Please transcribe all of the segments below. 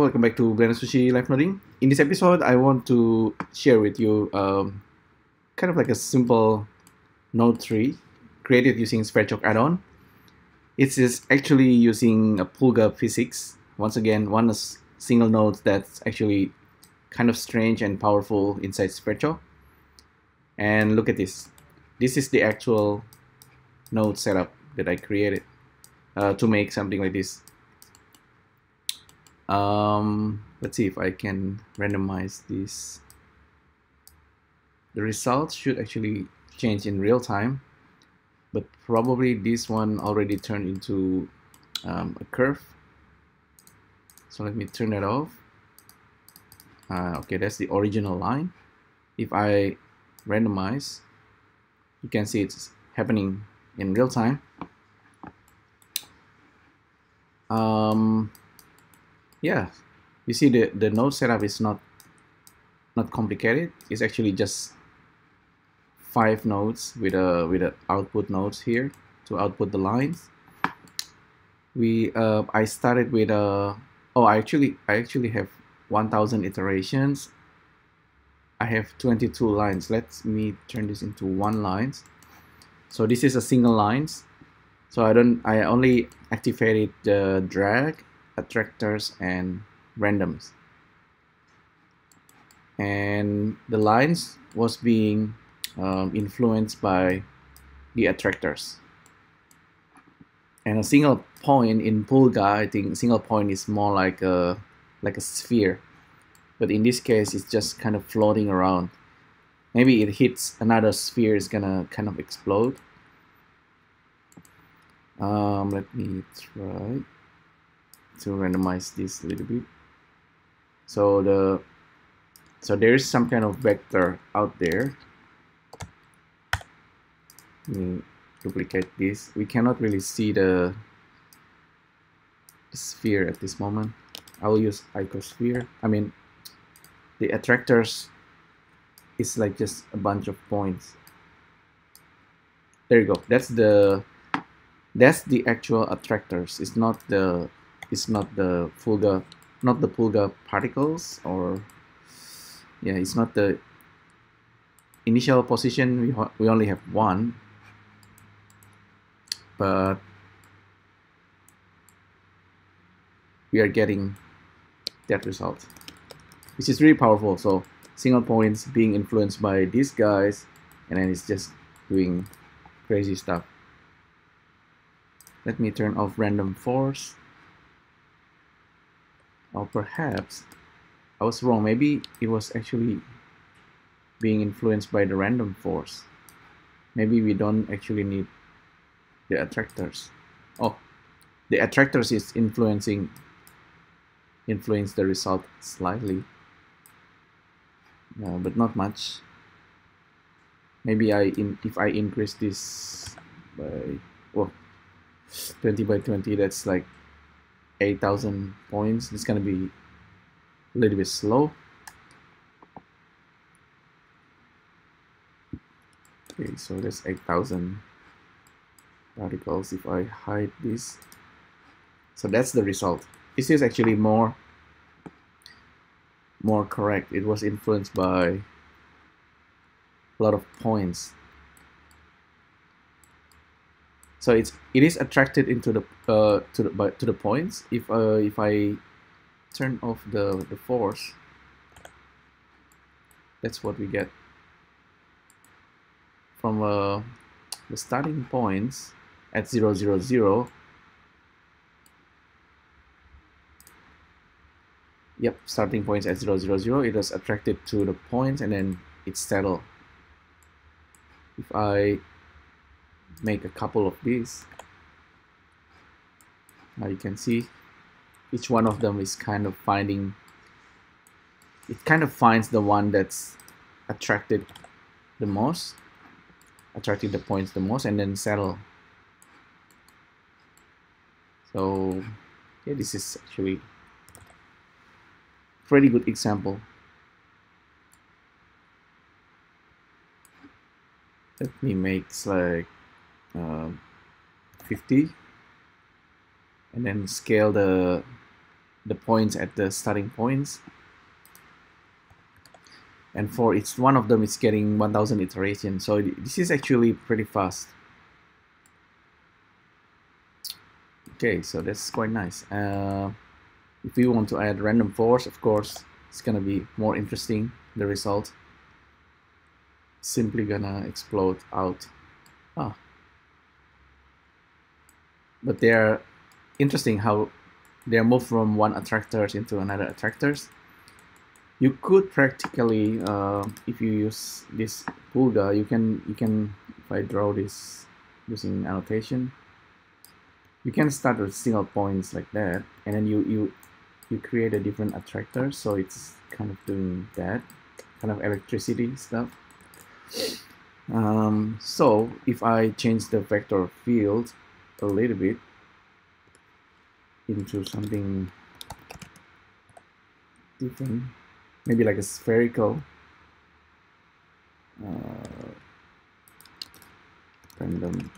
welcome back to Blender Sushi Live Noding. In this episode, I want to share with you um, kind of like a simple node tree created using Sverchok add-on. It is actually using a Pulga physics. Once again, one single node that's actually kind of strange and powerful inside Sverchok. And look at this. This is the actual node setup that I created uh, to make something like this. Um, let's see if I can randomize this. The results should actually change in real time, but probably this one already turned into um, a curve. So let me turn that off. Uh, okay, that's the original line. If I randomize, you can see it's happening in real time. Um, yeah, you see the, the node setup is not not complicated. It's actually just five nodes with a with a output nodes here to output the lines. We uh, I started with a oh I actually I actually have 1000 iterations. I have 22 lines. Let me turn this into one lines. So this is a single lines. So I don't I only activated the drag, attractors and randoms. And the lines was being um, influenced by the attractors. And a single point in Pulga, I think single point is more like a like a sphere. But in this case, it's just kind of floating around. Maybe it hits another sphere, it's gonna kind of explode. Um, let me try to randomize this a little bit. So the so there is some kind of vector out there. Let me duplicate this. We cannot really see the, the sphere at this moment. I will use icosphere. I mean the attractors is like just a bunch of points. There you go. That's the that's the actual attractors. It's not the it's not the Pulga not the Pulga particles or yeah it's not the initial position we, we only have one. But we are getting that result which is really powerful. So single points being influenced by these guys and then it's just doing crazy stuff. Let me turn off random force or perhaps I was wrong. Maybe it was actually being influenced by the random force. Maybe we don't actually need the attractors. Oh the attractors is influencing influence the result slightly. Uh, but not much. Maybe I in if I increase this by oh 20 by 20 that's like 8000 points. It's gonna be a little bit slow. Okay so that's 8000 particles if I hide this. So that's the result. This is actually more more correct. It was influenced by a lot of points so it's it is attracted into the uh, to the by, to the points if uh, if I turn off the the force that's what we get from uh, the starting points at 0, 0, 0. Yep, starting points at 0, 0, 0. It was attracted to the points and then it's settled. If I make a couple of these, now you can see each one of them is kind of finding it kind of finds the one that's attracted the most attracting the points the most and then settle. So yeah this is actually pretty good example. Let me make like uh, 50 and then scale the the points at the starting points. And for each one of them it's getting 1000 iterations so this is actually pretty fast. Okay so that's quite nice. Uh, if we want to add random force of course it's gonna be more interesting the result. Simply gonna explode out. Ah but they're interesting how they're moved from one attractors into another attractors. You could practically uh, if you use this Pulga you can you can if I draw this using annotation you can start with single points like that and then you you you create a different attractor so it's kind of doing that kind of electricity stuff. Um, so if I change the vector field a little bit into something different maybe like a spherical uh, random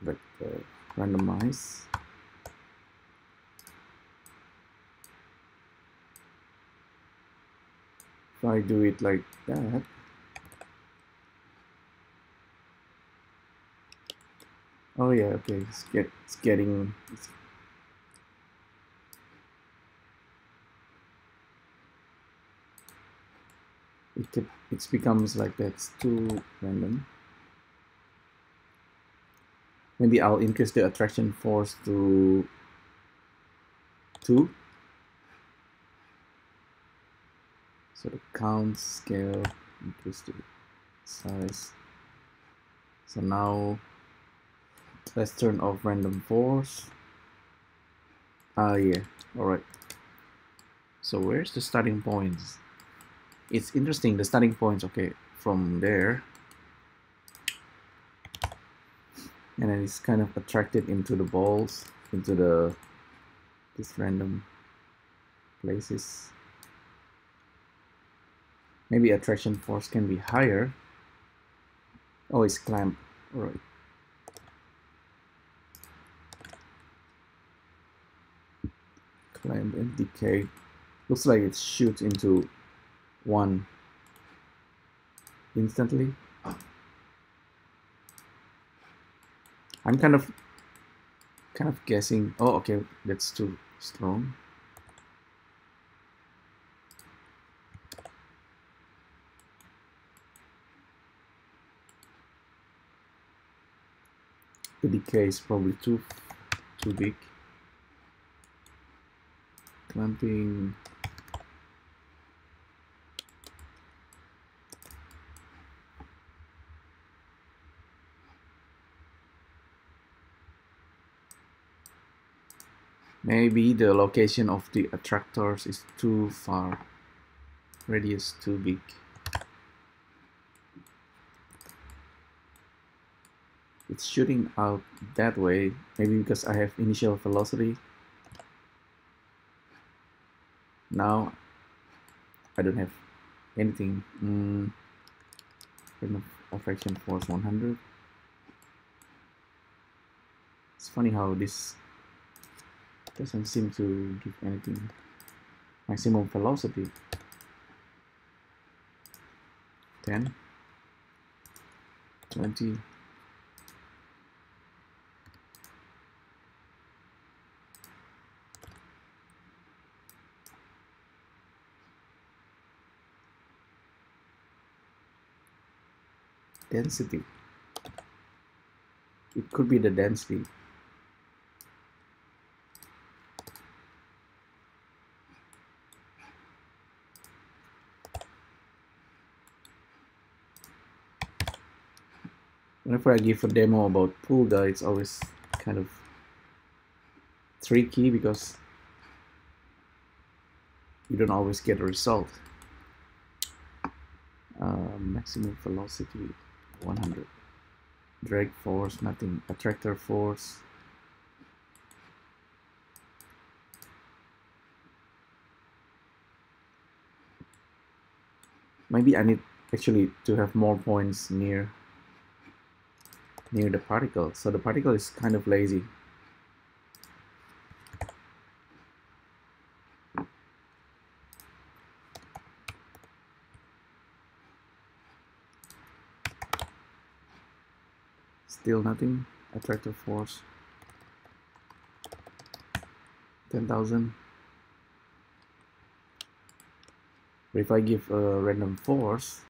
vector randomize if I do it like that oh yeah okay it's get it's getting it's it, it becomes like that's too random. Maybe I'll increase the attraction force to 2 so the count scale increase the size. So now let's turn off random force. Ah yeah all right so where's the starting points? It's interesting the starting points okay from there. And then it's kind of attracted into the balls into the these random places. Maybe attraction force can be higher. Oh it's clamp all right and decay looks like it shoots into one instantly. I'm kind of kind of guessing. Oh okay that's too strong. The decay is probably too too big clamping Maybe the location of the attractors is too far. Radius too big. It's shooting out that way. Maybe because I have initial velocity. Now I don't have anything. Mm, attraction force 100. It's funny how this doesn't seem to give anything maximum velocity 10 20 density it could be the density. Whenever I give a demo about Pulga, it's always kind of tricky because you don't always get a result. Uh, maximum velocity 100 drag force nothing attractor force maybe I need actually to have more points near near the particle. So the particle is kind of lazy. Still nothing. Attractor force. 10,000. But if I give a random force,